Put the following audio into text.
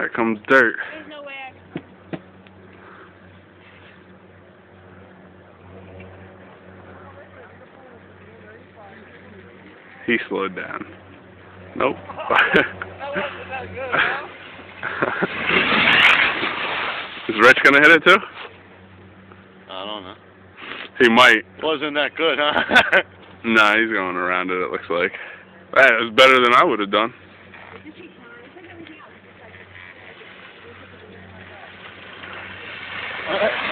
Here comes dirt. No He slowed down. Nope. Is Rich gonna hit it too? I don't know. He might. Wasn't that good, huh? Nah, he's going around it. It looks like. That was better than I would have done. Uh -huh.